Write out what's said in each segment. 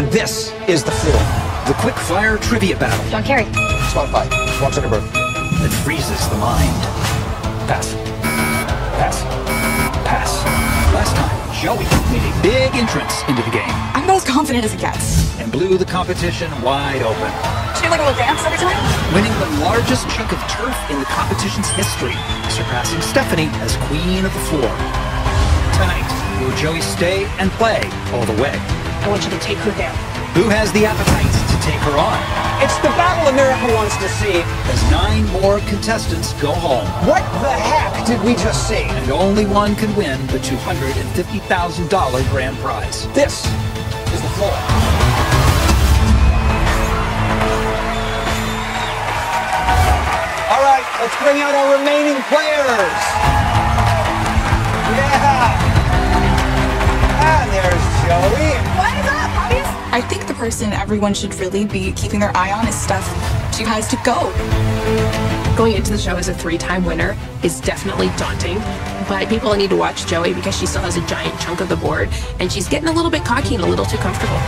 And this is the floor. The quick fire trivia battle John Kerry. Spotify. Mark Zuckerberg. that freezes the mind. Pass. Pass. Pass. Last time, Joey made a big entrance into the game I'm about as confident as it gets. and blew the competition wide open, Should we like a little dance every time? winning the largest chunk of turf in the competition's history, surpassing Stephanie as queen of the floor. Tonight, will Joey stay and play all the way? I want you to take her down. Who has the appetite to take her on? It's the battle America wants to see. As nine more contestants go home, What the heck did we just see? and only one can win the $250,000 grand prize. This is the floor. All right, let's bring out our remaining players. Yeah. And there's Joey. I think the person everyone should really be keeping their eye on is Steph. She has to go. Going into the show as a three-time winner is definitely daunting, but people need to watch Joey because she still has a giant chunk of the board, and she's getting a little bit cocky and a little too comfortable.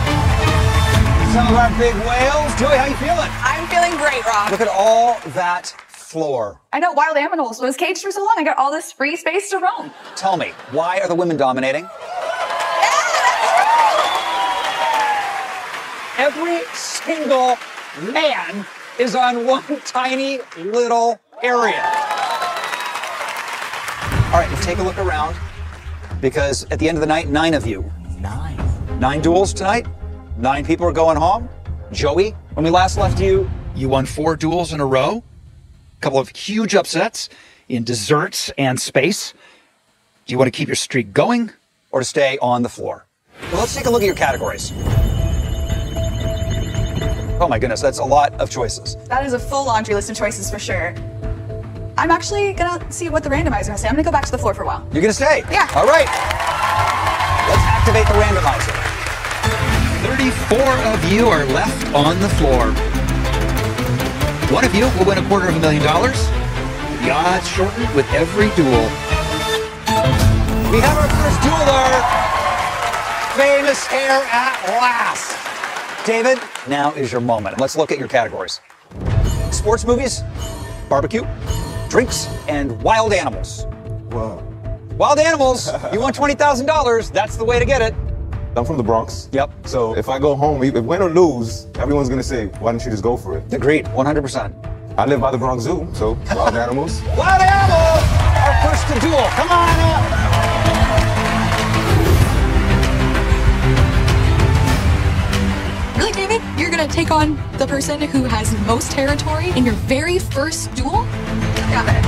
Some of our big whales. Joey, how you feeling? I'm feeling great, Rob. Look at all that floor. I know Wild Animals was caged for so long. I got all this free space to roam. Tell me, why are the women dominating? Every single man is on one tiny little area. All right, let's take a look around because at the end of the night, nine of you. Nine. Nine duels tonight. Nine people are going home. Joey, when we last left you, You won four duels in a row, a couple of huge upsets in desserts and space. Do you want to keep your streak going? or to stay on the floor. Well, let's take a look at your categories. Oh my goodness, that's a lot of choices. That is a full laundry list of choices for sure. I'm actually gonna see what the randomizer has to say. I'm gonna go back to the floor for a while. You're gonna stay? Yeah. All right. Let's activate the randomizer. 34 of you are left on the floor. One of you will win a quarter of a million dollars. The odds shorten with every duel. We have our first dueler. Famous hair at last. David, now is your moment. Let's look at your categories sports movies, barbecue, drinks, and wild animals. Wow. Wild animals, you want $20,000. That's the way to get it. I'm from the Bronx. Yep. So if I go home, if win or lose, everyone's gonna say, why don't you just go for it? Agreed, 100%. I live by the Bronx Zoo, so wild animals. Wild animals, are first to duel. Come on up. Gonna take on the person who has most territory in your very first duel? Got it.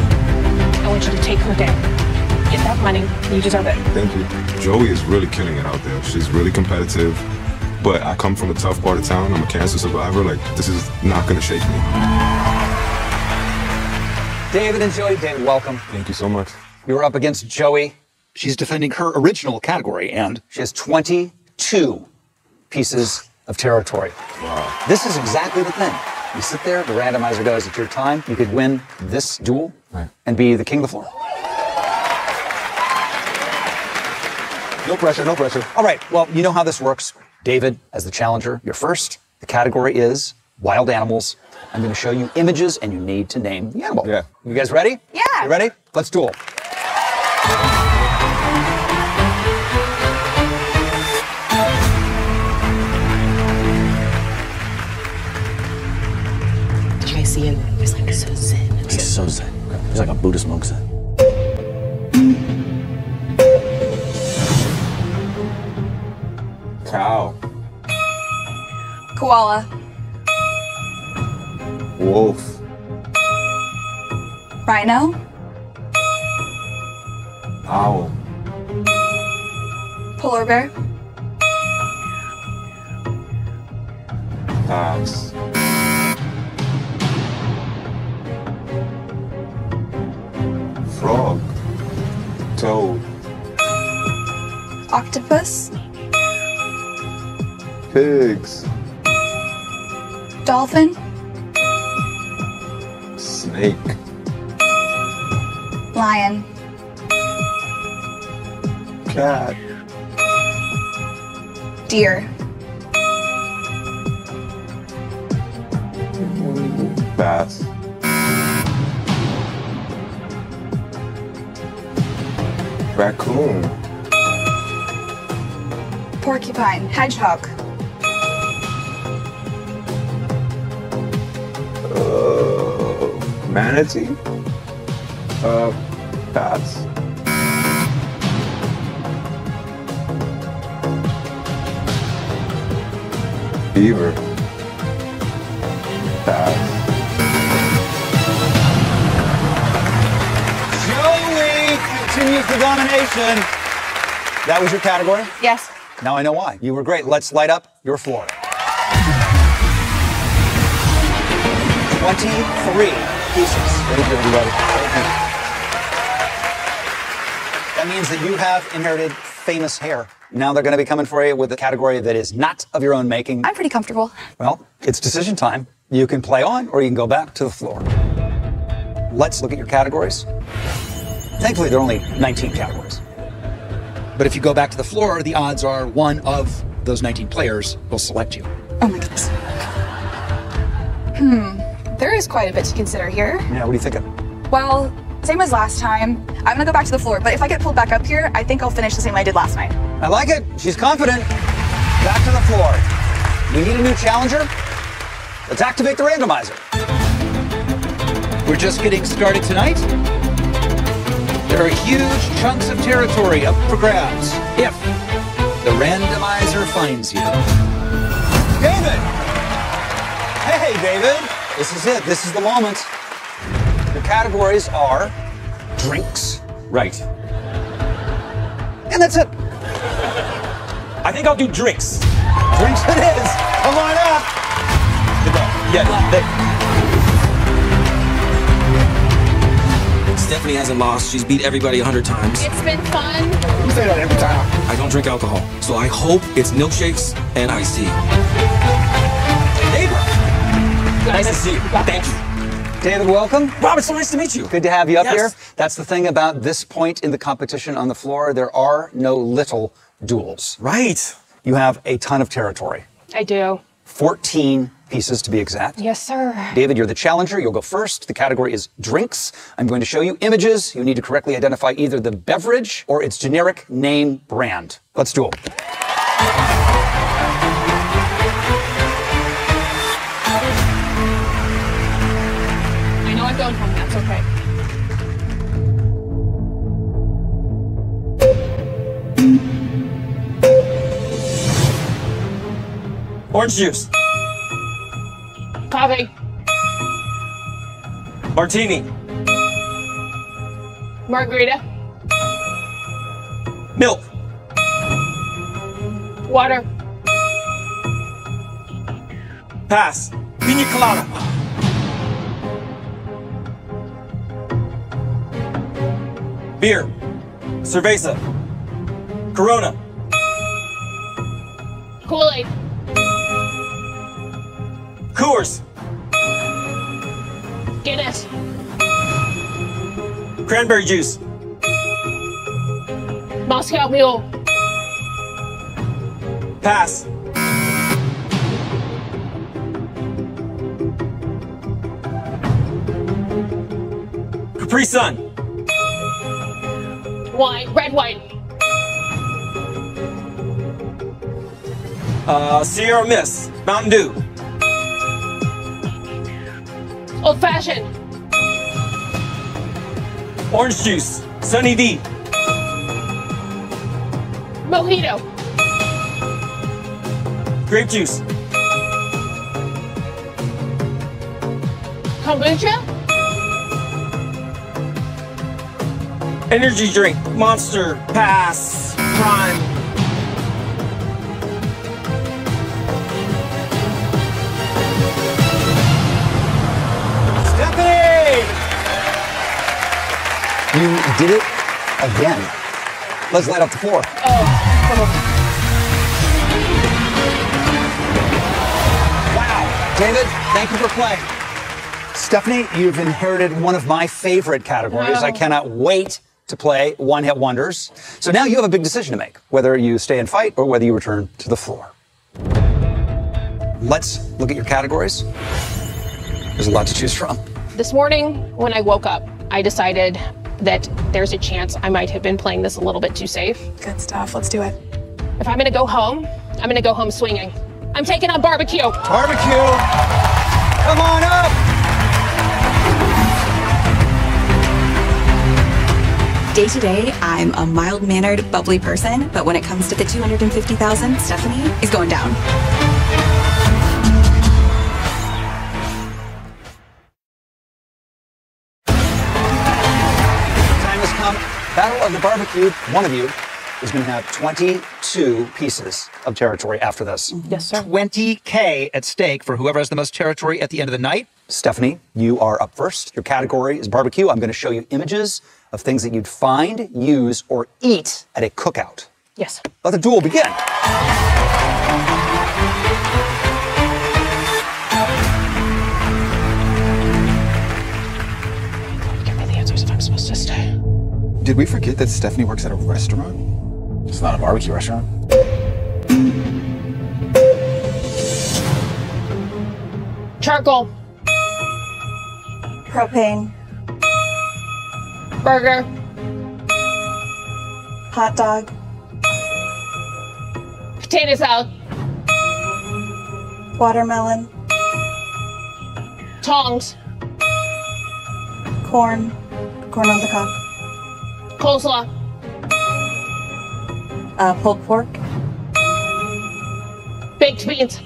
I want you to take her down. Get that money. You deserve it. Thank you. Joey is really killing it out there. She's really competitive. But I come from a tough part of town. I'm a cancer survivor. Like, this is not gonna shake me. David and Joey, David, welcome. Thank you so much. You're up against Joey. She's defending her original category and She has 22 pieces of territory. Wow. This is exactly the thing. You sit there, the randomizer goes, it's your time. You could win this duel Right. and be the king of the floor. No pressure, no pressure. All right, well, you know how this works. David, as the challenger, you're first. The category is wild animals. I'm going to show you images and you need to name the animal. Yeah. You guys ready? Yeah. You ready? Let's duel. See him? He was like so zen. He's so zen. He's like a Buddhist monk zen. Cow. Koala, Wolf. rhino, Owl. polar bear, Pass. Frog. Toad. Octopus. Pigs. Dolphin. Snake. Lion. Cat. Deer. Bass. Raccoon. Porcupine, hedgehog, Manatee. Uh, pass. Beaver. Pass. Domination. That was your category? yes. Now I know why. You were great. Let's light up your floor. 23 pieces. Thank you, everybody. That means that you have inherited famous hair. Now they're going to be coming for you with a category that is not of your own making. I'm pretty comfortable. Well, it's decision time. You can play on or you can go back to the floor. Let's look at your categories. Thankfully, there are only 19 categories. But if you go back to the floor, the odds are one of those 19 players will select you. Oh my goodness. Hmm. There is quite a bit to consider here. Yeah, what are you thinking? Well, same as last time. I'm gonna go back to the floor, but if I get pulled back up here, I think I'll finish the same I did last night. I like it. She's confident. Back to the floor. We need a new challenger. Let's activate the randomizer. We're just getting started tonight. There are huge chunks of territory up for grabs if the randomizer finds you. David! Hey, David! This is it. This is the moment. The categories are drinks, Right. and that's it. I think I'll do drinks. Drinks it is. Come on up. Yeah. Stephanie hasn't lost. She's beat everybody a hundred times. It's been fun. You say that every time. I don't drink alcohol, so I hope it's milkshakes and iced tea. Neighbor. Nice to see you. Thank you. David, welcome. Rob, it's so nice to meet you. Good to have you up Yes. here. That's the thing about this point in the competition on the floor. There are no little duels. Right. You have a ton of territory. I do. 14 pieces to be exact. Yes, sir. David, you're the challenger. You'll go first. The category is drinks. I'm going to show you images. You need to correctly identify either the beverage or its generic name brand. Let's duel. I know home. That's okay. Orange juice. Coffee. Martini. Margarita. Milk. Water. Pass. Pina colada. Beer. Cerveza. Corona. Kool-Aid. Coors. Guinness. Cranberry juice. Moscow Mule. Pass. Capri Sun. Wine. Red wine. Uh, Sierra Mist. Mountain Dew. Old fashioned. Orange juice. Sunny D. Mojito. Grape juice. Kombucha. Energy drink. Monster. Pass. Prime. Did it again. Let's light up the floor. Wow. David, thank you for playing. Stephanie, you've inherited one of my favorite categories. I cannot wait to play One Hit Wonders. So now you have a big decision to make whether you stay and fight or whether you return to the floor. Let's look at your categories. There's a lot to choose from. This morning, when I woke up, I decided that there's a chance I might have been playing this a little bit too safe. Good stuff. Let's do it. If I'm gonna go home, I'm gonna go home swinging. I'm taking on barbecue. Barbecue. Come on up. Day to day, I'm a mild mannered, bubbly person, but when it comes to the 250,000, Stephanie is going down. Of the barbecue. One of you is going to have 22 pieces of territory after this. Mm-hmm. Yes, sir. 20K at stake for whoever has the most territory at the end of the night. Stephanie, you are up first. Your category is barbecue. I'm going to show you images of things that you'd find, use, or eat at a cookout. Yes. Let the duel begin. Did we forget that Stephanie works at a restaurant? It's not a barbecue restaurant. Charcoal, Propane, burger, hot dog, potato salad, watermelon, tongs, corn, corn on the cob, coleslaw, uh, pulled pork, baked beans,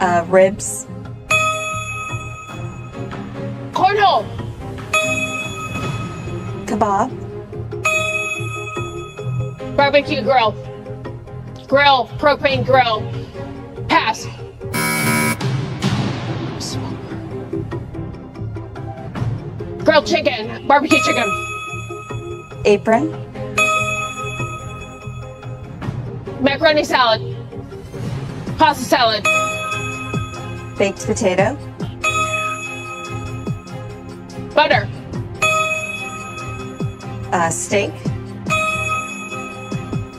uh, ribs, cornhole, kebab, barbecue grill, grill, propane grill, pass. Grilled chicken, barbecue chicken, apron, macaroni salad, pasta salad, baked potato, butter, uh, steak,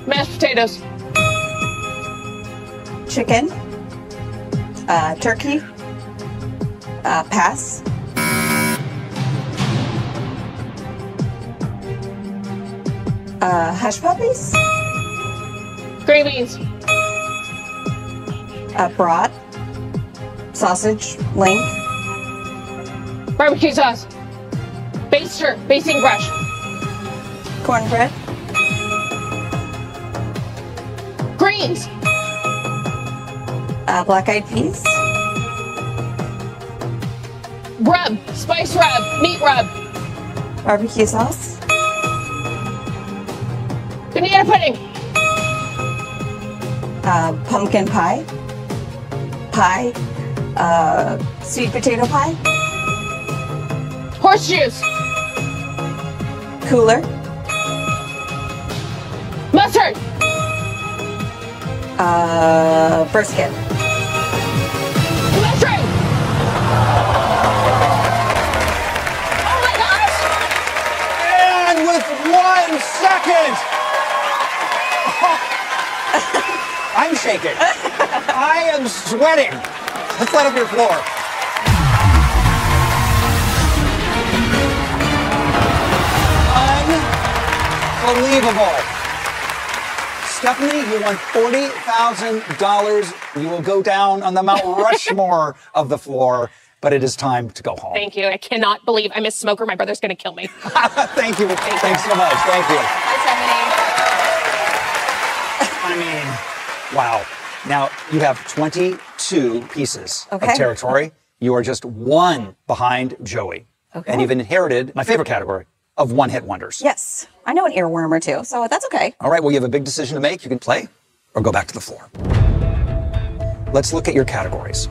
mashed potatoes, chicken, uh, turkey, uh, pass, uh, hush puppies, green beans, uh, broad, sausage, link, barbecue sauce, baster, basting brush, cornbread, greens, uh, black eyed peas, rub, spice rub, meat rub, barbecue sauce, banana pudding, uh, pumpkin pie, pie, uh, sweet potato pie, horse juice, cooler, mustard, uh, brisket. mushroom. Oh my gosh! And with one second, I'm shaking. I am sweating. Let's let up your floor. Unbelievable. Stephanie, you won $40,000. You will go down on the Mount Rushmore of the floor, but it is time to go home. Thank you. I cannot believe I'm a smoker. My brother's gonna kill me. Thank you. Thanks so much. Thank you. Hi, Stephanie. I mean, wow. Now you have 22 pieces Okay. of territory. You are just one behind Joey. Okay. And you've inherited my favorite category of one hit wonders. Yes, I know an earworm or two, so that's okay. All right, well, you have a big decision to make. You can play or go back to the floor. Let's look at your categories.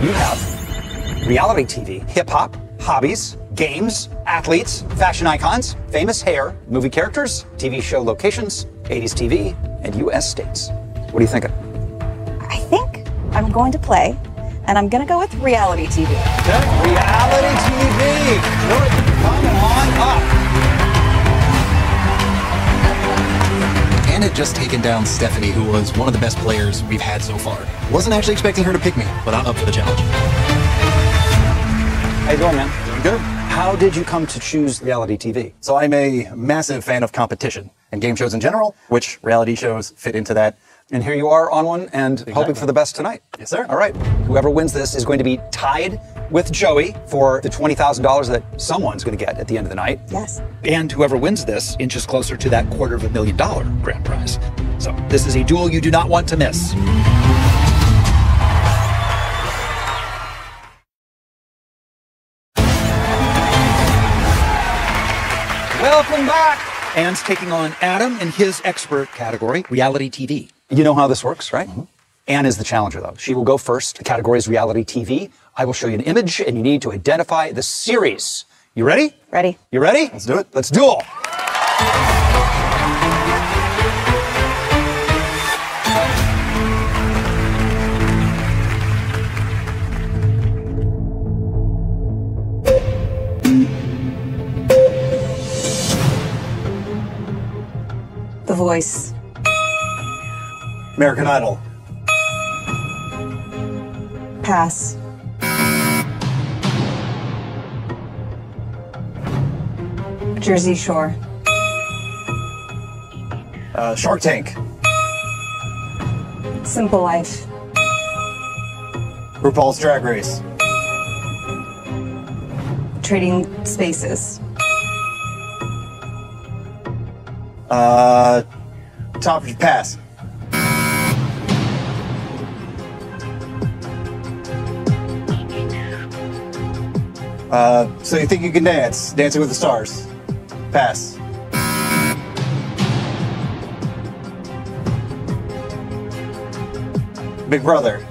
You have reality TV, hip hop, hobbies, games, athletes, fashion icons, famous hair, movie characters, TV show locations, 80s TV, and U.S. states. What are you thinking? I think I'm going to play, and I'm going to go with reality TV. Good. Reality TV. Good. Come on up. had just taken down Stephanie, who was one of the best players we've had so far. Wasn't actually expecting her to pick me, but I'm up for the challenge. How you doing, man? Doing good. How did you come to choose reality TV? So I'm a massive fan of competition and game shows in general, which reality shows fit into that. And here you are on one and hoping for the best tonight. Yes, sir. All right. Whoever wins this is going to be tied with Joey for the $20,000 that someone's going to get at the end of the night. Yes. And whoever wins this inches closer to that quarter of a million dollar grand prize. So this is a duel you do not want to miss. Welcome back. Ann's taking on Adam in his expert category, reality TV. You know how this works, right? Mm-hmm. Anne is the challenger, though. She will go first. The category is reality TV. I will show you an image, and you need to identify the series. You ready? Ready. You ready? Let's do it. Let's duel. The Voice. American Idol. Pass. Jersey Shore. Uh, Shark Tank. Simple Life. RuPaul's Drag Race. Trading Spaces. Uh, Top Pass. Uh, so you think you can dance? Dancing with the Stars. Pass. Big Brother.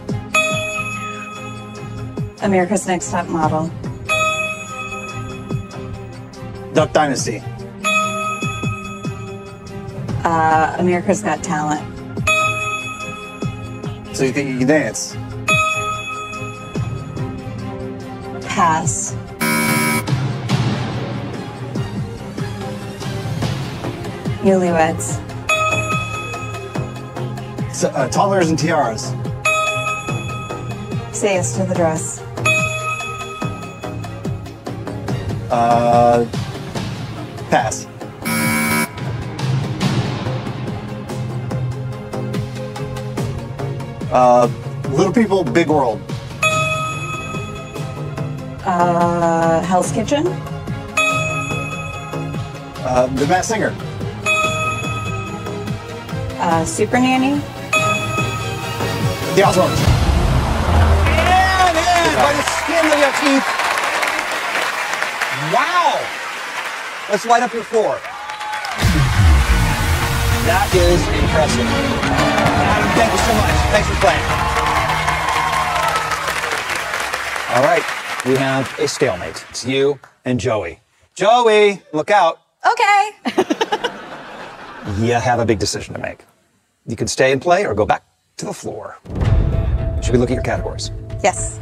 America's Next Top Model. Duck Dynasty. Uh, America's Got Talent. So you think you can dance? Pass. Newlyweds. So, uh, toddlers and tiaras. Say yes to the dress. Uh, pass. Uh, Little People, Big World. Uh, Hell's Kitchen. Uh, the Masked Singer. Uh, Super Nanny. The Osbournes. And in by the skin of your teeth. Wow. Let's light up your floor. That is impressive. Adam, thank you so much. Thanks for playing. All right, we have a stalemate. It's you and Joey. Joey, look out. Okay. You have a big decision to make. You can stay and play or go back to the floor. Should we look at your categories? Yes.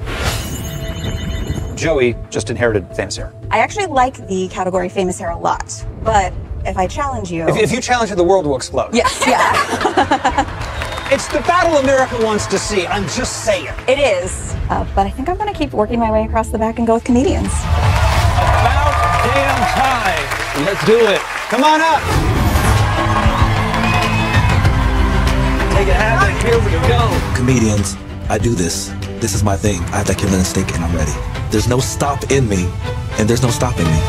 Joey just inherited famous hair. I actually like the category famous hair a lot, but if I challenge you. If, if you challenge it, the world will explode. Yes, yeah. It's the battle America wants to see. I'm just saying. it is. Uh, but I think I'm going to keep working my way across the back and go with comedians. About damn time. Let's do it. Come on up. Take it happen. Here we go. Comedians, I do this. This is my thing. I have that killer instinct and I'm ready. There's no stop in me, and there's no stopping me.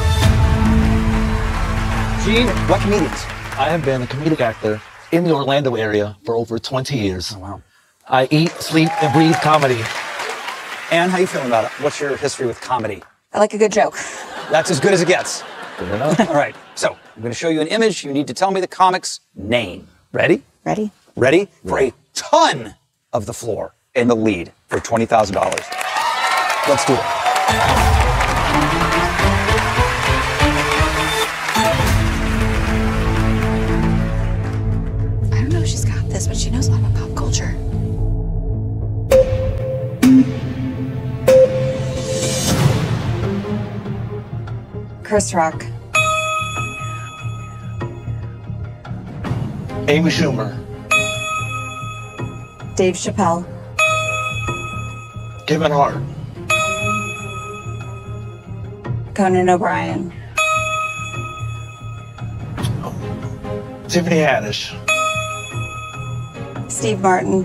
Gene, what comedians? I have been a comedic actor in the Orlando area for over 20 years. Oh, wow. I eat, sleep, and breathe comedy. Anne, how you feeling about it? What's your history with comedy? I like a good joke. That's as good as it gets. Fair enough. All right. So I'm going to show you an image. You need to tell me the comic's name. Ready? Ready? Ready for a ton of the floor in the lead for $20,000. Let's do it. I don't know she's got this, but she knows a lot about pop culture. Chris Rock. Amy Schumer, Dave Chappelle, Kevin Hart, Conan O'Brien, Tiffany Haddish, Steve Martin,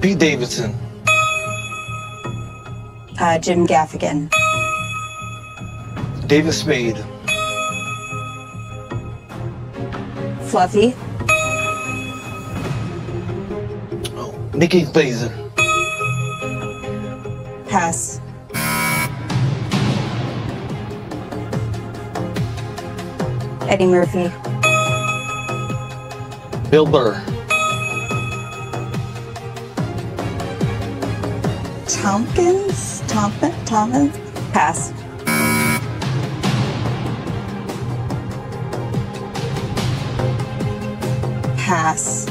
Pete Davidson, uh, Jim Gaffigan, David Spade, Fluffy, Nikki Glazer, Pass, Eddie Murphy, Bill Burr, Tompkins, Thompson, Thomas, Pass, Pass.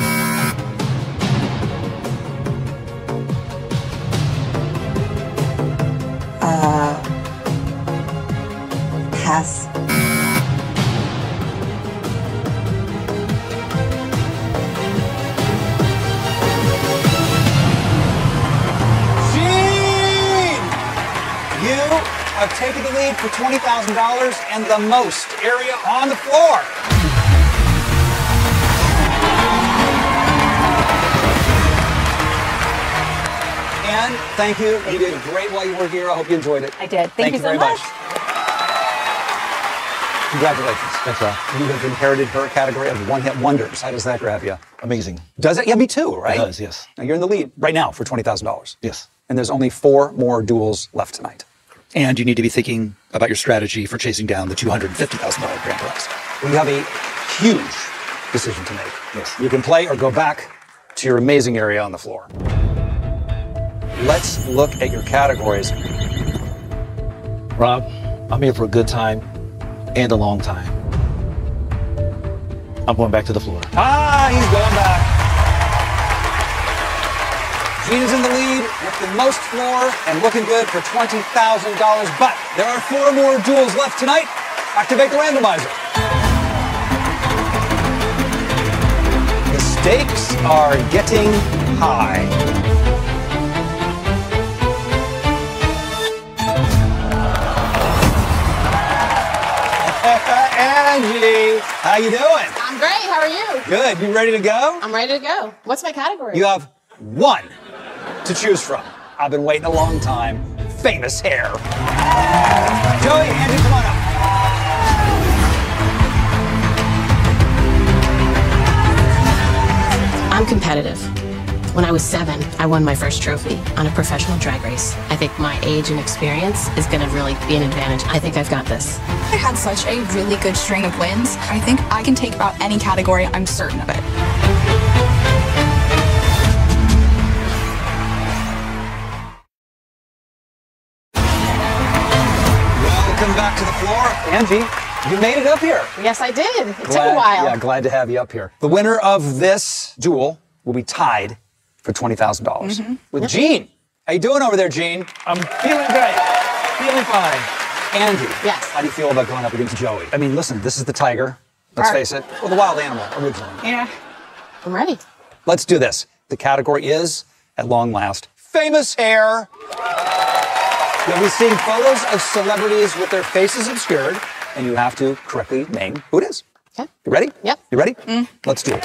For $20,000 and the most area on the floor. And thank you. you did great while you were here. I hope you enjoyed it. I did. Thank you so very much. much. Congratulations. Thanks, Rob. You have inherited her category of one-hit wonders. How does that grab you? Amazing. Does it? Yeah, me too, right? It does, yes. Now you're in the lead right now for $20,000. Yes. And there's only four more duels left tonight. And you need to be thinking about your strategy for chasing down the $250,000 grand prize. We have a huge decision to make. Yes. You can play or go back to your amazing area on the floor. Let's look at your categories. Rob, I'm here for a good time and a long time. I'm going back to the floor. Ah, he's going back. Gene is in the lead the most floor and looking good for $20,000. But there are four more duels left tonight. Activate the randomizer. The stakes are getting high. Angie, how you doing? I'm great. How are you? Good. You ready to go? I'm ready to go. What's my category? You have one to choose from. I've been waiting a long time. Famous hair. Joey, Angie, come on up. I'm competitive. When I was seven, I won my first trophy on a professional drag race. I think my age and experience is going to really be an advantage. I think I've got this. I had such a really good string of wins. I think I can take about any category. I'm certain of it. Welcome back to the floor. Angie, you made it up here. Yes, I did. It took a while. Yeah, glad to have you up here. The winner of this duel will be tied for $20,000 Mm-hmm. with Gene. How you doing over there, Gene? I'm feeling great. Feeling fine. Angie. Yes. How do you feel about going up against Joey? I mean, listen, this is the tiger. Let's Alright. face it. Well, the wild animal originally. Yeah. I'm ready. Let's do this. The category is, at long last, famous hair. You'll be seeing photos of celebrities with their faces obscured, and you have to correctly name who it is. Okay. You ready? Yep. You ready? Mm. Let's do it.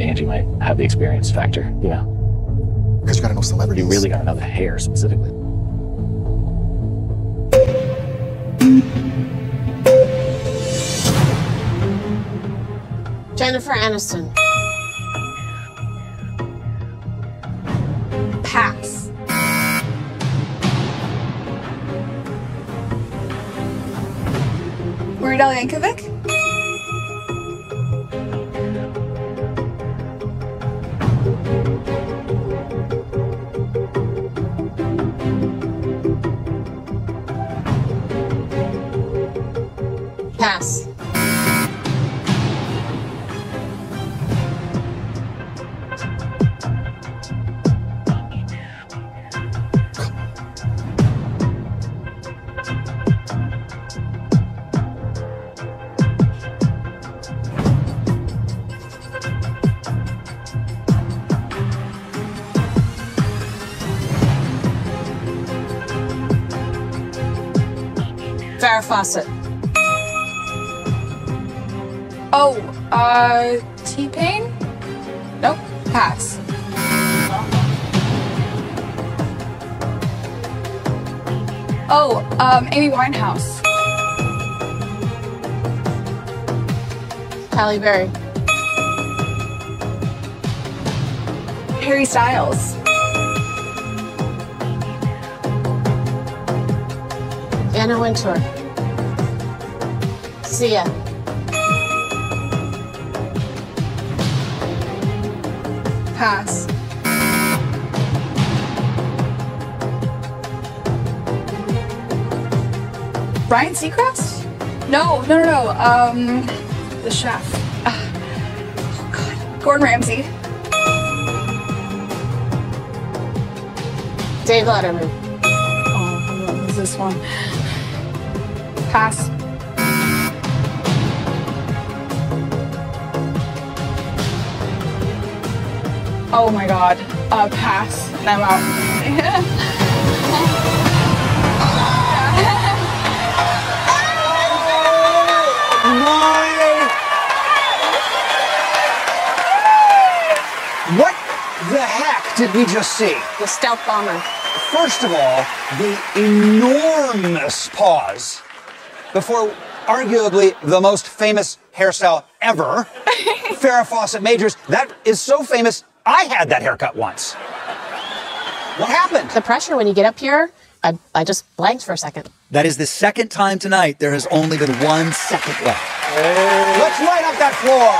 Angie might have the experience factor, you know. Because you gotta know celebrities. You really gotta know the hair specifically. Jennifer Aniston. Pass. Weird Al Yankovic? Fawcett. Oh, uh, T-Pain? Nope, pass. Oh, um, Amy Winehouse. Halle Berry. Harry Styles. Anna Wintour. Sia. Pass. Ryan Seacrest? No, no, no, no. Um, the chef. Ah. Oh God, Gordon Ramsay. Dave Letterman. Oh, this one? Pass. Oh my God. Uh, pass. And I'm out. My... What the heck did we just see? The stealth bomber. First of all, the enormous pause before arguably the most famous hairstyle ever, Farrah Fawcett Majors. That is so famous, I had that haircut once. What happened? The pressure when you get up here, I, I just blanked for a second. That is the second time tonight there has only been one second left. Let's light up that floor.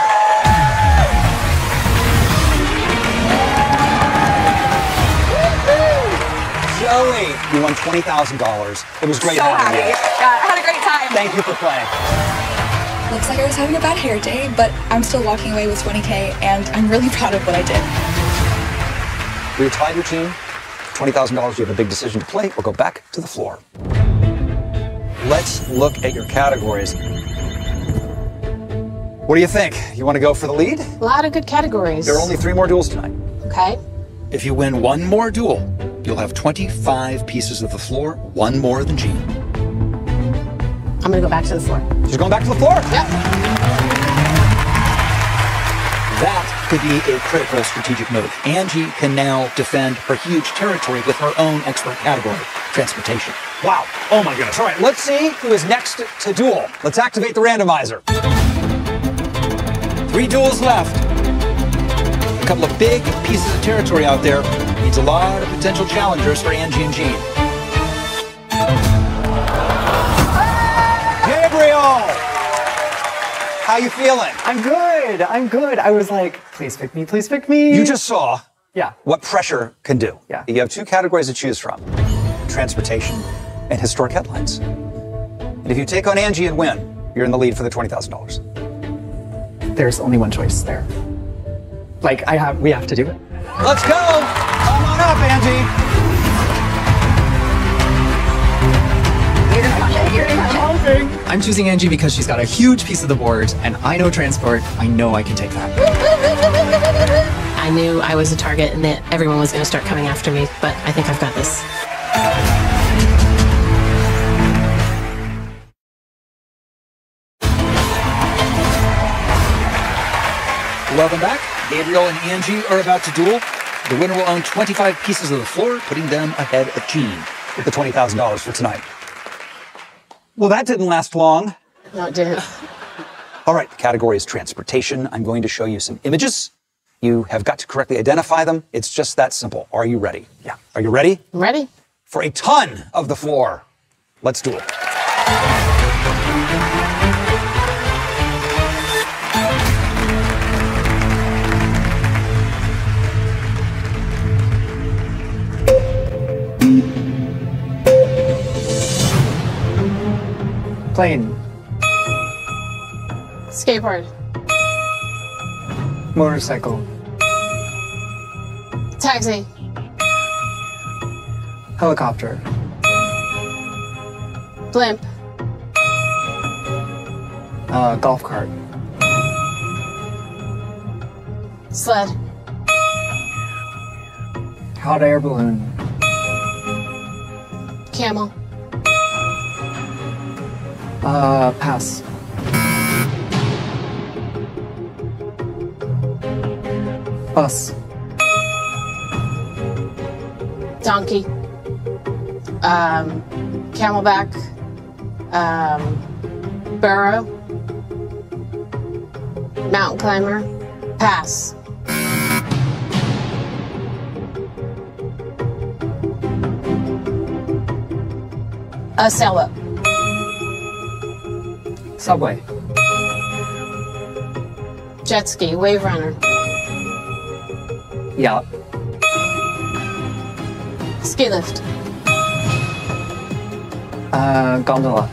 Joey, you won $20,000. It was great so having happy. you. Yeah, I had a great time. Thank you for playing. Looks like I was having a bad hair day, but I'm still walking away with 20K, and I'm really proud of what I did. We tied your team. $20,000. You have a big decision to play. We'll go back to the floor. Let's look at your categories. What do you think? You want to go for the lead? A lot of good categories. There are only three more duels tonight. Okay. If you win one more duel, you'll have 25 pieces of the floor, one more than Gene. I'm gonna go back to the floor. She's going back to the floor. Yep. That could be a critical strategic move. Angie can now defend her huge territory with her own expert category, transportation. Wow. Oh my goodness. All right, let's see who is next to duel. Let's activate the randomizer. Three duels left. A couple of big pieces of territory out there. Needs a lot of potential challengers for Angie and Gene. How you feeling? I'm good. I'm good. I was like, please pick me, please pick me. You just saw Yeah. what pressure can do. Yeah. You have two categories to choose from transportation and historic headlines. And if you take on Angie and win, you're in the lead for the $20,000. There's only one choice there. Like, I have, we have to do it. Let's go! Come on up, Angie! I'm choosing Angie because she's got a huge piece of the board, and I know transport. I know I can take that. I knew I was a target and that everyone was gonna start coming after me, but I think I've got this. Welcome back. Gabriel and Angie are about to duel. The winner will own 25 pieces of the floor, putting them ahead of Gene. With the $20,000 for tonight. Well, that didn't last long. No, it didn't. All right, the category is transportation. I'm going to show you some images. You have got to correctly identify them. It's just that simple. Are you ready? Yeah. Are you ready? I'm ready? For a ton of the floor. Let's do it. Plane, Skateboard. motorcycle, Taxi. helicopter, Blimp. uh, golf cart, Sled. hot air balloon, Camel. Uh, pass. Bus. Donkey. Um, camelback. Um. Mountain climber. Pass. A sailboat. Subway. Jet ski. Wave runner. Yacht. Ski lift. Uh, gondola.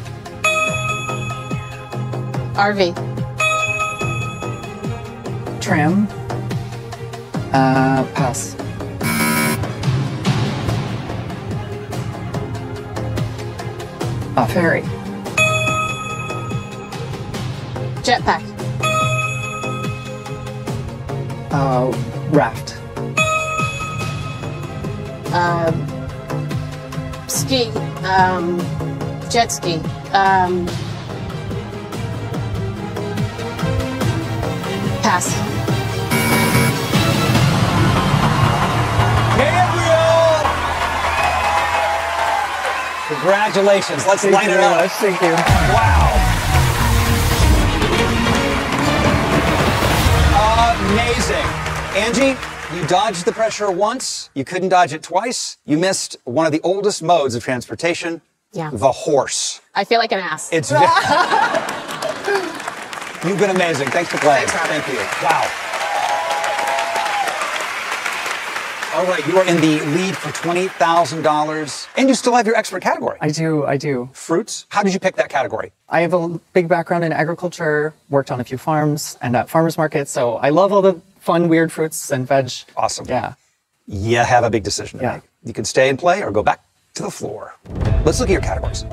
RV. Tram. Uh, pass. A ferry. Jetpack. Uh, raft. Um, ski. Um, jet ski. Um, pass. Gabriel! Congratulations. Let's Thank light you it up. Thank you. Wow. Amazing. Angie, you dodged the pressure once. You couldn't dodge it twice. You missed one of the oldest modes of transportation. Yeah. The horse. I feel like an ass. It's ve- You've been amazing. Thanks for playing. Thank you. Wow. All right, you are in the lead for $20,000. And you still have your expert category. I do, I do. Fruits. How did you pick that category? I have a big background in agriculture, worked on a few farms and at farmers markets, so I love all the fun, weird fruits and veg. Awesome. Yeah. You have a big decision to Yeah. make. You can stay and play or go back to the floor. Let's look at your categories.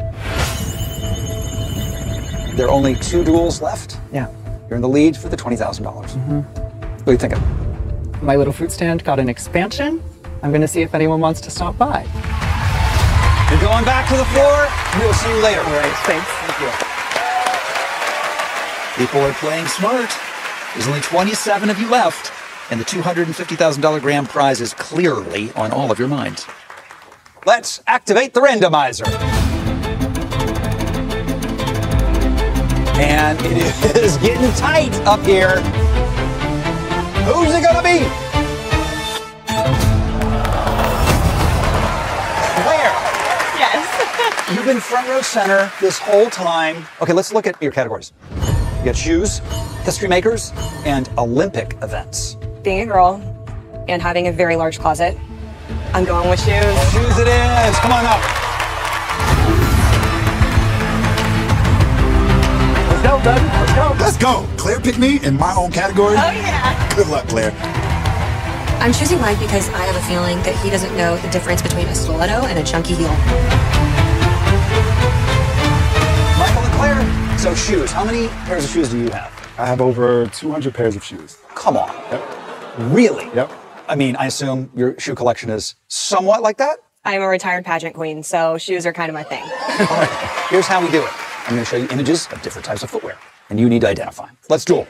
There are only two duels left. Yeah. You're in the lead for the $20,000. dollars mm-hmm. What are you thinking? My little fruit stand got an expansion. I'm going to see if anyone wants to stop by. You're going back to the floor. We will see you later. All right, thanks. Thank you. People are playing smart. There's only 27 of you left, and the $250,000 grand prize is clearly on all of your minds. Let's activate the randomizer. And it is getting tight up here. Who's it gonna be? Claire. Yes. You've been front row center this whole time. Okay, let's look at your categories. You got shoes, history makers, and Olympic events. Being a girl and having a very large closet, I'm going with shoes. Shoes it is. Come on up. Let's go, Doug. Let's go. Let's go. Claire picked me in my own category. Oh, yeah. Good luck, Claire. I'm choosing Mike because I have a feeling that he doesn't know the difference between a stiletto and a chunky heel. Michael and Claire. So shoes. How many pairs of shoes do you have? I have over 200 pairs of shoes. Come on. Yep. Really? Yep. I mean, I assume your shoe collection is somewhat like that. I'm a retired pageant queen, so shoes are kind of my thing. All right. Here's how we do it. I'm going to show you images of different types of footwear, and you need to identify. 'em. Let's duel.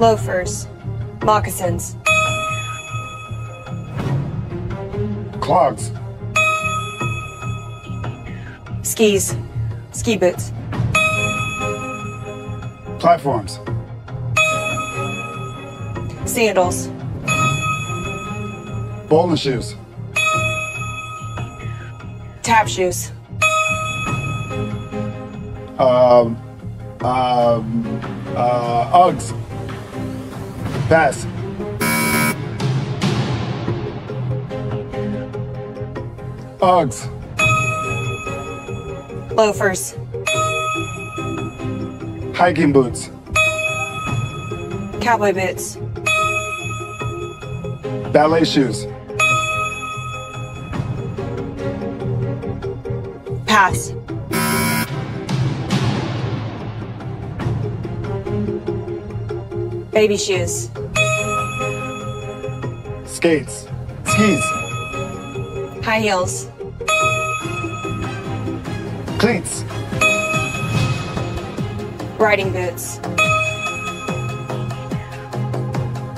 Loafers, moccasins, Clogs. skis, ski boots, Platforms. sandals, Bowling shoes. tap shoes, Um, um, uh, Uggs. Pass. Uggs. loafers, Hiking boots. Cowboy boots. Ballet shoes. Pass. Baby shoes. Skates. Skis. High heels. Cleats. Riding boots.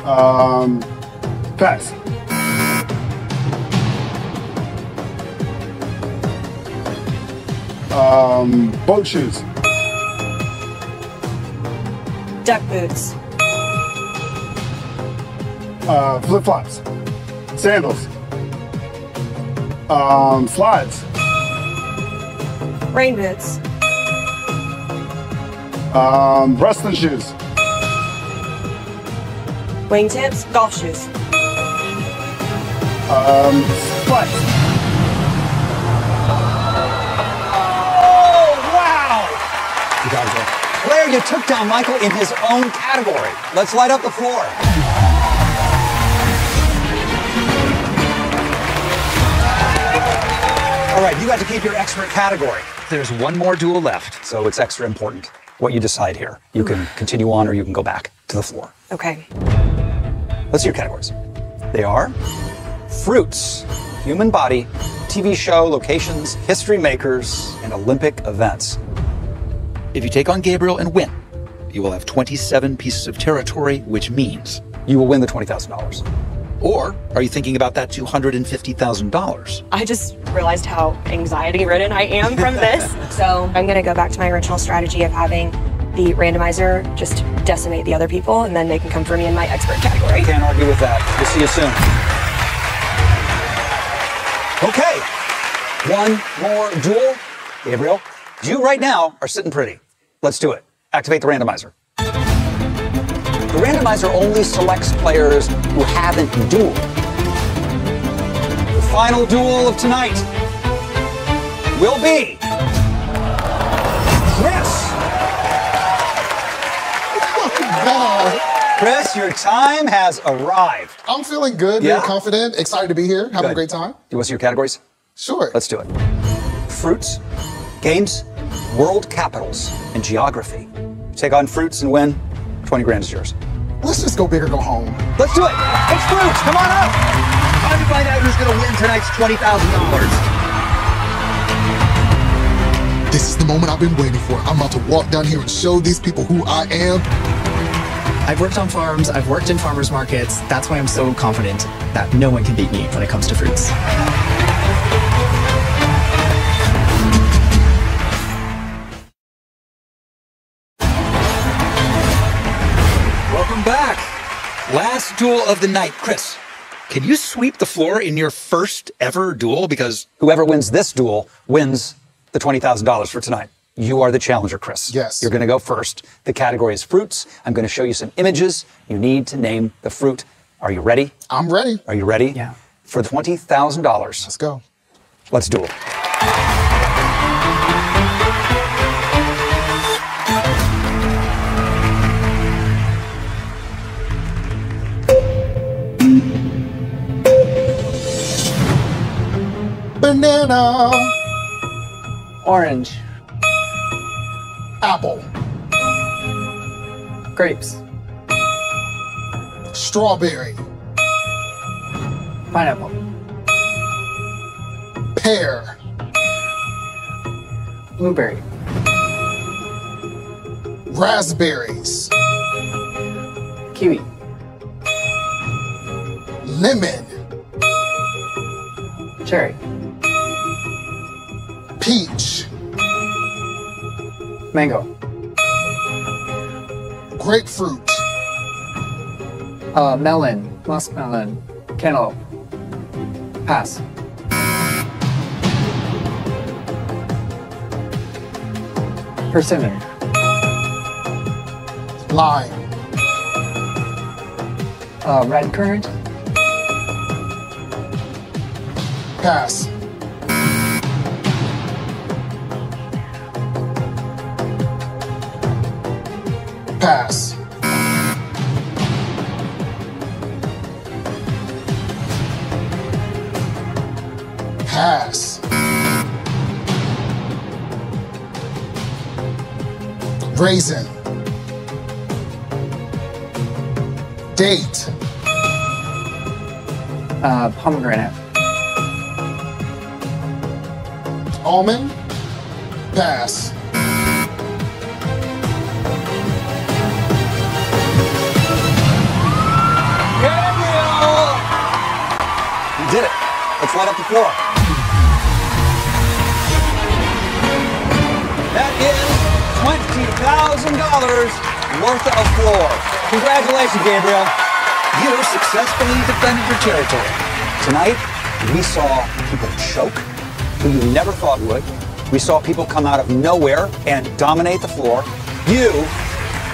Um, pass. Um, boat shoes. Duck boots. Uh, flip flops. Sandals. Um, slides. Rain boots. Um, wrestling shoes. Wingtips. Golf shoes. Um, slides. Oh, wow! You got it. Claire, you took down Michael in his own category. Let's light up the floor. All right, you got to keep your expert category. There's one more duel left. So it's extra important what you decide here. You can continue on or you can go back to the floor. Okay. Let's see your categories. They are fruits, human body, TV show, locations, history makers, and Olympic events. If you take on Gabriel and win, you will have 27 pieces of territory, which means you will win the $20,000. Or are you thinking about that $250,000? I just realized how anxiety ridden I am from this. so I'm going to go back to my original strategy of having the randomizer just decimate the other people and then they can come for me in my expert category. I Can't argue with that. We'll see you soon. Okay, one more duel. Gabriel, you right now are sitting pretty. Let's do it. Activate the randomizer. The randomizer only selects players who haven't dueled. The final duel of tonight will be Chris. Chris, your time has arrived. I'm feeling good, Yeah? very confident, excited to be here, having a great time. Do You want to see your categories? Sure. Let's do it. Fruits, games, world capitals, and geography. Take on fruits and win. 20 grand is yours. Let's just go big or go home. Let's do it. It's fruits. Come on up. Time to find out who's going to win tonight's $20,000. This is the moment I've been waiting for. I'm about to walk down here and show these people who I am. I've worked on farms, I've worked in farmers markets. That's why I'm so confident that no one can beat me when it comes to fruits. Back. Last duel of the night. Chris, can you sweep the floor in your first ever duel? Because Whoever wins this duel wins the $20,000 for tonight. You are the challenger, Chris. Yes. You're going to go first. The category is fruits. I'm going to show you some images. You need to name the fruit. Are you ready? I'm ready. Are you ready? Yeah. For $20,000. Let's go. Let's duel. Banana. Orange, Apple. grapes, Strawberry. pineapple, Pear. blueberry, Raspberries. kiwi, Lemon. cherry, Peach. mango, Grapefruit. uh, melon, muskmelon, cantaloupe. Pass. Persimmon, Lime. uh, red currant, Pass. Pass. Pass. Raisin. date? Uh, pomegranate. Almond? Pass. Let's up the floor. That is $20,000 worth of floor. Congratulations, Gabriel. You successfully defended your territory. Tonight, we saw people choke who you never thought would. We saw people come out of nowhere and dominate the floor. You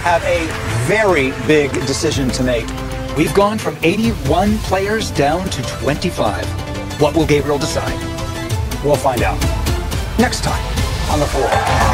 have a very big decision to make. We've gone from 81 players down to 25. What will Gabriel decide? We'll find out next time on the floor.